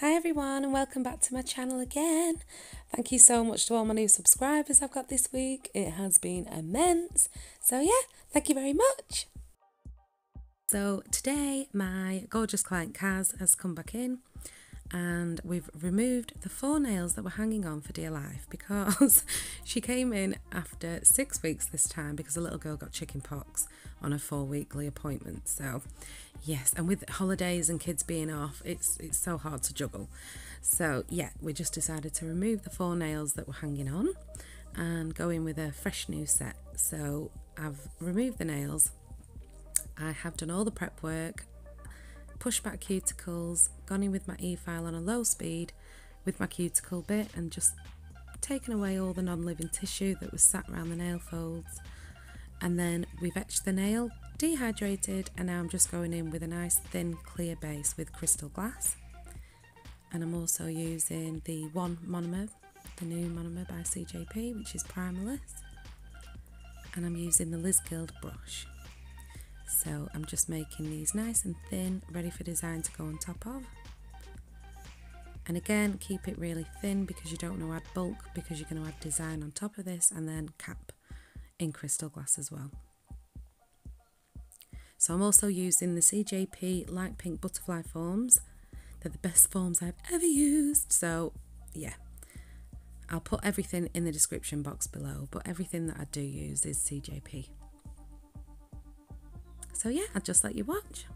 Hi everyone and welcome back to my channel again. Thank you so much to all my new subscribers I've got this week. It has been immense. So yeah, thank you very much. So today my gorgeous client Kaz has come back in and we've removed the four nails that were hanging on for dear life because she came in after six weeks this time because a little girl got chicken pox on a four weekly appointment. So yes, and with holidays and kids being off, it's it's so hard to juggle. So yeah, we just decided to remove the four nails that were hanging on and go in with a fresh new set. So I've removed the nails. I have done all the prep work, pushed back cuticles, gone in with my e-file on a low speed with my cuticle bit and just taken away all the non-living tissue that was sat around the nail folds. And then we've etched the nail dehydrated and now I'm just going in with a nice thin clear base with crystal glass. And I'm also using the one monomer the new monomer by CJP which is primerless. And I'm using the Liz Guild brush so I'm just making these nice and thin ready for design to go on top of and again keep it really thin because you don't want to add bulk because you're going to add design on top of this and then cap in crystal glass as well. So I'm also using the CJP light pink butterfly forms. They're the best forms I've ever used. So yeah, I'll put everything in the description box below, but everything that I do use is CJP. So yeah, I'll just let you watch.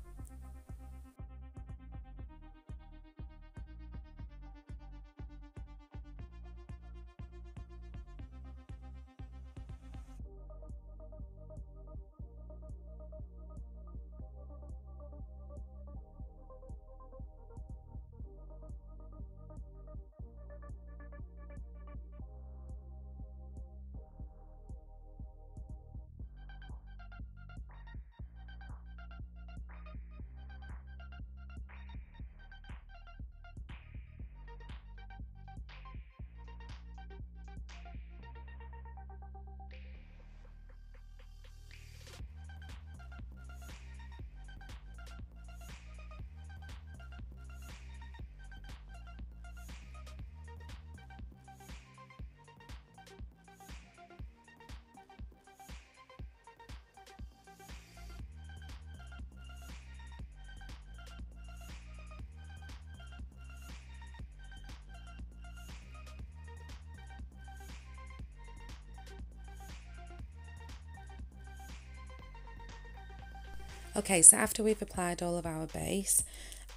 Okay, so after we've applied all of our base,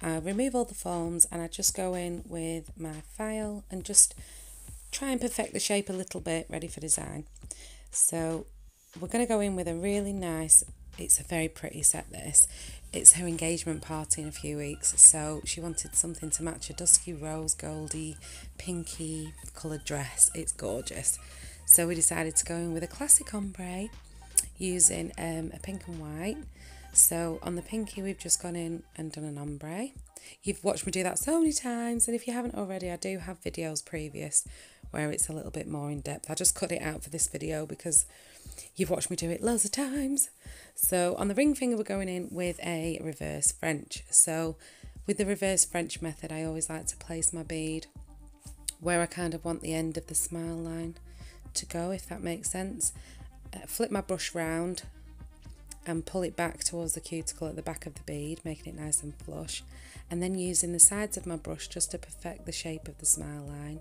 I remove all the foams and I just go in with my file and just try and perfect the shape a little bit, ready for design. So we're going to go in with a really nice, it's a very pretty set this. It's her engagement party in a few weeks, so she wanted something to match a dusky rose, goldy, pinky coloured dress. It's gorgeous. So we decided to go in with a classic ombre using um, a pink and white so on the pinky, we've just gone in and done an ombre. You've watched me do that so many times, and if you haven't already, I do have videos previous where it's a little bit more in depth. I just cut it out for this video because you've watched me do it loads of times. So on the ring finger, we're going in with a reverse French. So with the reverse French method, I always like to place my bead where I kind of want the end of the smile line to go, if that makes sense. Uh, flip my brush round and pull it back towards the cuticle at the back of the bead, making it nice and flush. And then using the sides of my brush just to perfect the shape of the smile line.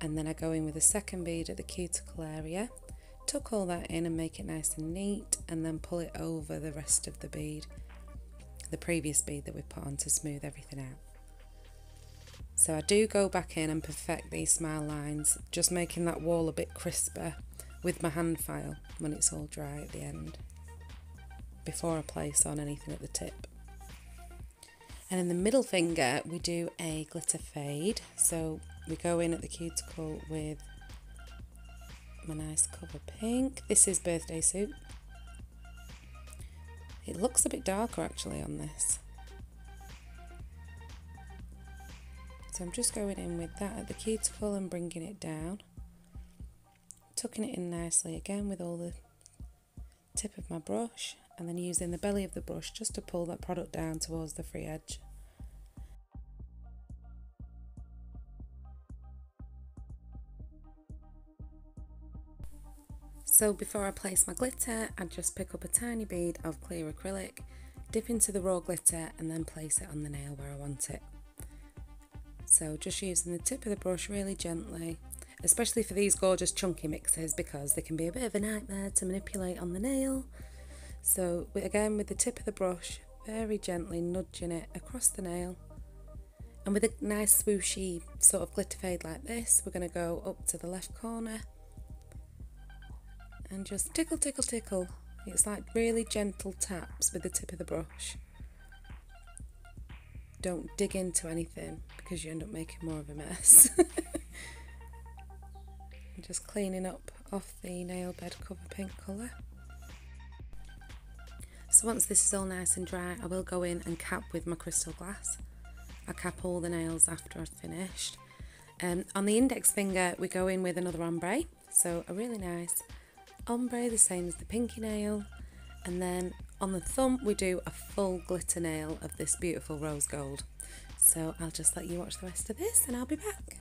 And then I go in with a second bead at the cuticle area, tuck all that in and make it nice and neat, and then pull it over the rest of the bead, the previous bead that we put on to smooth everything out. So I do go back in and perfect these smile lines, just making that wall a bit crisper with my hand file when it's all dry at the end before I place on anything at the tip. And in the middle finger, we do a glitter fade. So we go in at the cuticle with my nice cover pink. This is Birthday Suit. It looks a bit darker actually on this. So I'm just going in with that at the cuticle and bringing it down. Tucking it in nicely again with all the tip of my brush and then using the belly of the brush just to pull that product down towards the free edge. So before I place my glitter, I just pick up a tiny bead of clear acrylic, dip into the raw glitter and then place it on the nail where I want it. So just using the tip of the brush really gently, especially for these gorgeous chunky mixes because they can be a bit of a nightmare to manipulate on the nail. So again with the tip of the brush, very gently nudging it across the nail. And with a nice swooshy sort of glitter fade like this, we're going to go up to the left corner and just tickle, tickle, tickle. It's like really gentle taps with the tip of the brush. Don't dig into anything because you end up making more of a mess. just cleaning up off the nail bed cover pink colour. So once this is all nice and dry, I will go in and cap with my crystal glass. I cap all the nails after I've finished. Um, on the index finger, we go in with another ombre. So a really nice ombre, the same as the pinky nail. And then on the thumb, we do a full glitter nail of this beautiful rose gold. So I'll just let you watch the rest of this and I'll be back.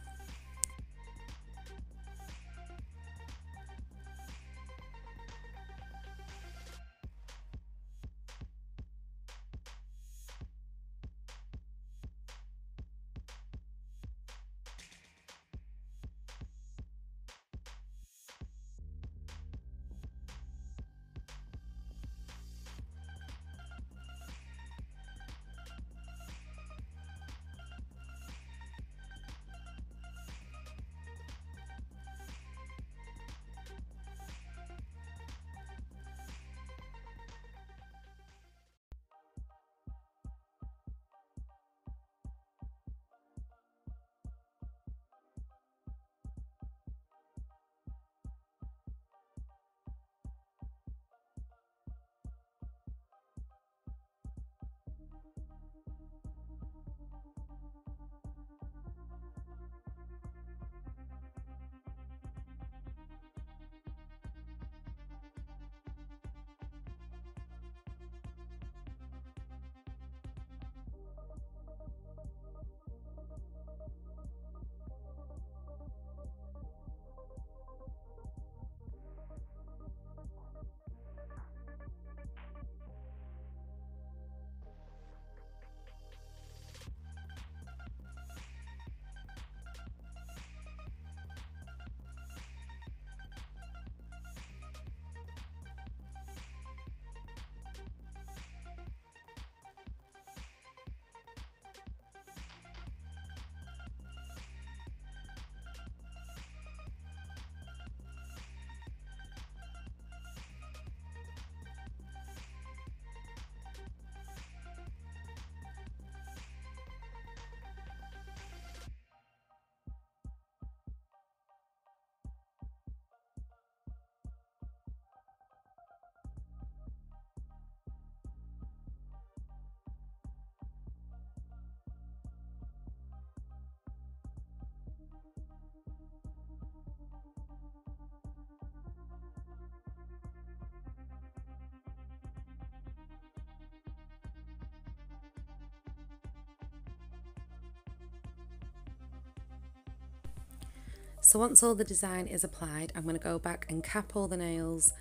So once all the design is applied, I'm going to go back and cap all the nails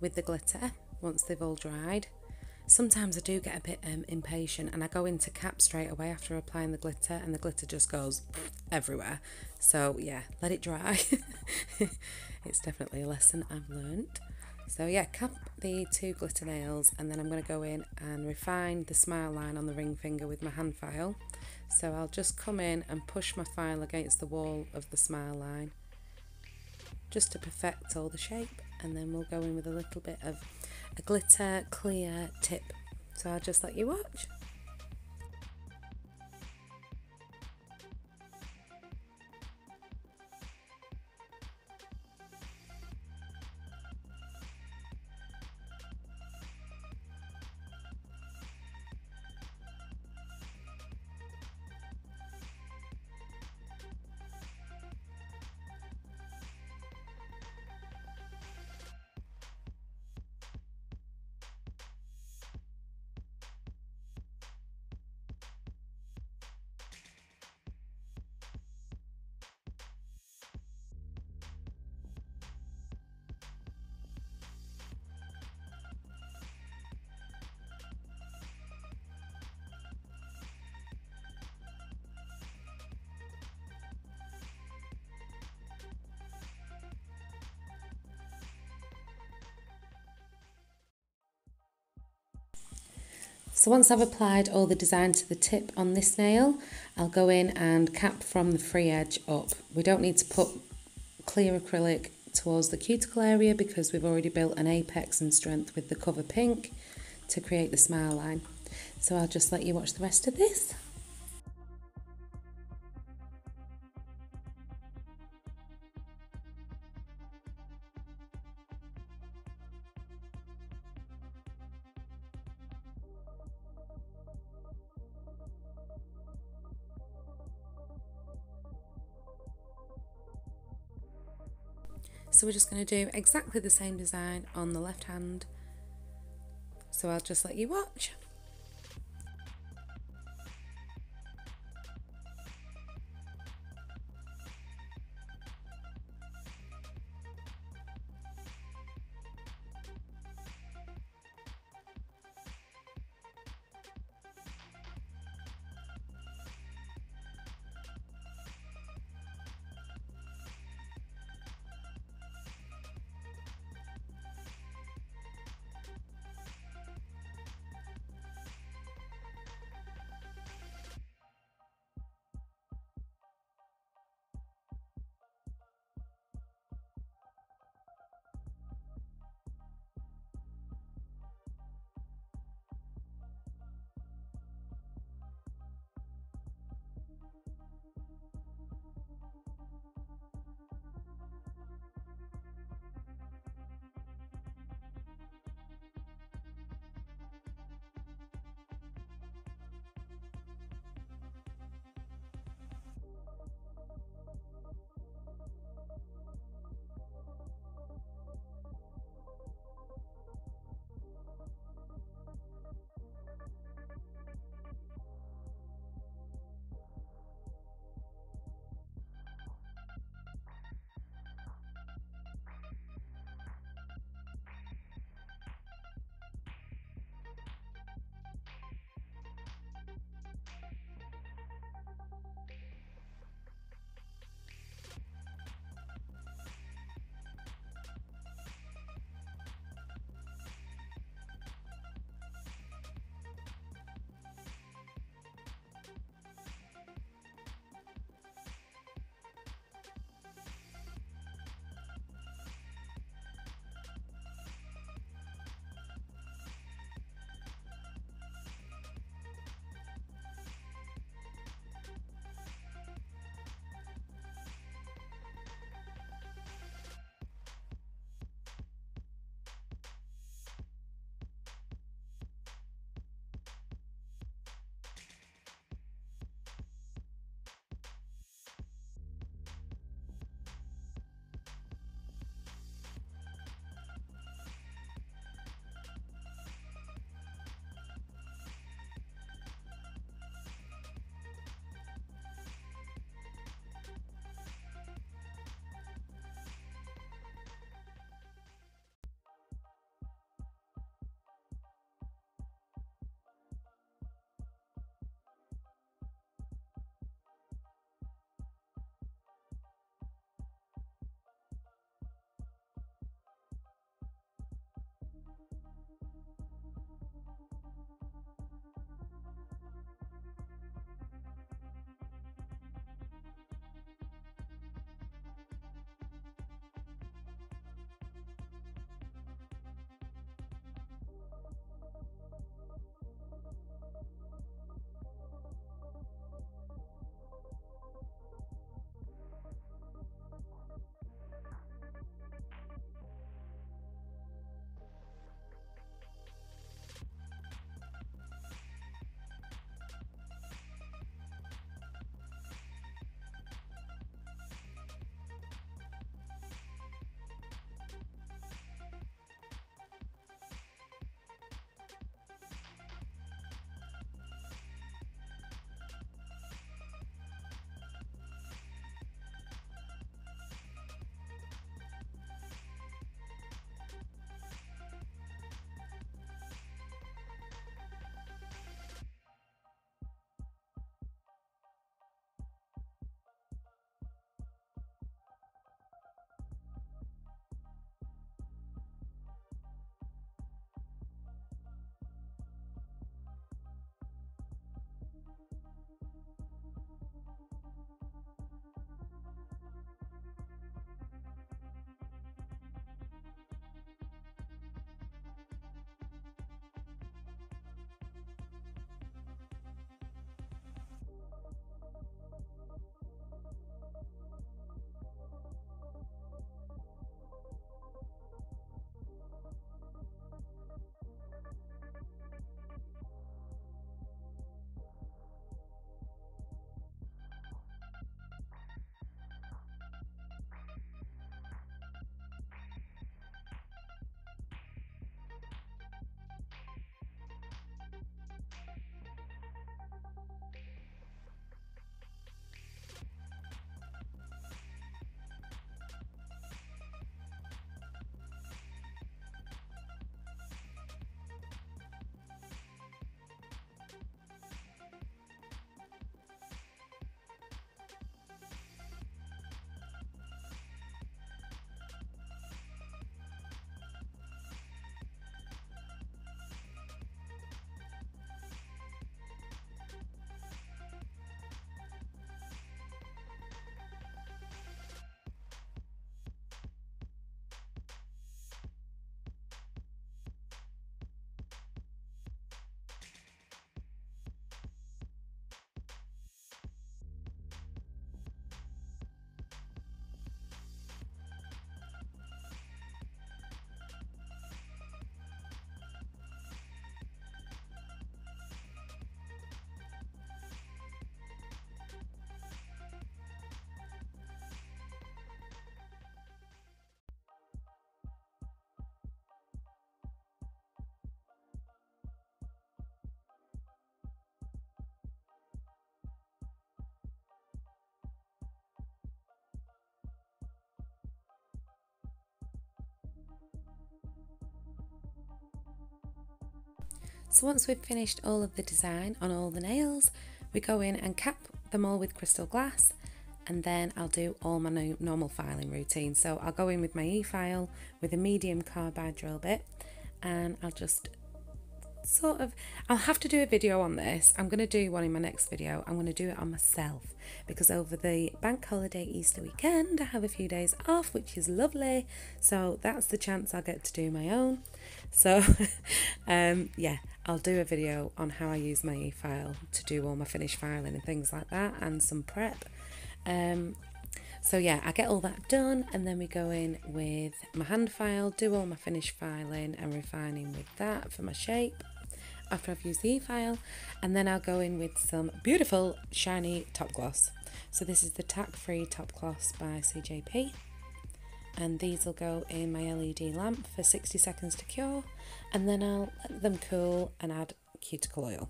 with the glitter once they've all dried. Sometimes I do get a bit um, impatient and I go into cap straight away after applying the glitter and the glitter just goes everywhere. So yeah, let it dry. it's definitely a lesson I've learned. So yeah, cap the two glitter nails and then I'm going to go in and refine the smile line on the ring finger with my hand file. So I'll just come in and push my file against the wall of the smile line just to perfect all the shape and then we'll go in with a little bit of a glitter clear tip. So I'll just let you watch. So once I've applied all the design to the tip on this nail, I'll go in and cap from the free edge up. We don't need to put clear acrylic towards the cuticle area because we've already built an apex and strength with the cover pink to create the smile line. So I'll just let you watch the rest of this. So we're just going to do exactly the same design on the left hand. So I'll just let you watch. So once we've finished all of the design on all the nails, we go in and cap them all with crystal glass and then I'll do all my no normal filing routine. So I'll go in with my e-file with a medium carbide drill bit and I'll just sort of I'll have to do a video on this. I'm going to do one in my next video. I'm going to do it on myself because over the bank holiday Easter weekend I have a few days off which is lovely. So that's the chance I'll get to do my own. So um yeah I'll do a video on how I use my e-file to do all my finish filing and things like that and some prep. Um so yeah, I get all that done and then we go in with my hand file, do all my finish filing and refining with that for my shape after I've used the e-file and then I'll go in with some beautiful shiny top gloss. So this is the tack free top gloss by CJP and these will go in my LED lamp for 60 seconds to cure and then I'll let them cool and add cuticle oil.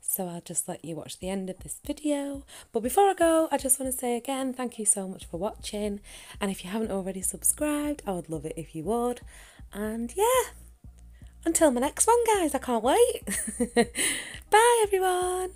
So I'll just let you watch the end of this video. But before I go, I just want to say again, thank you so much for watching. And if you haven't already subscribed, I would love it if you would. And yeah, until my next one, guys, I can't wait. Bye, everyone.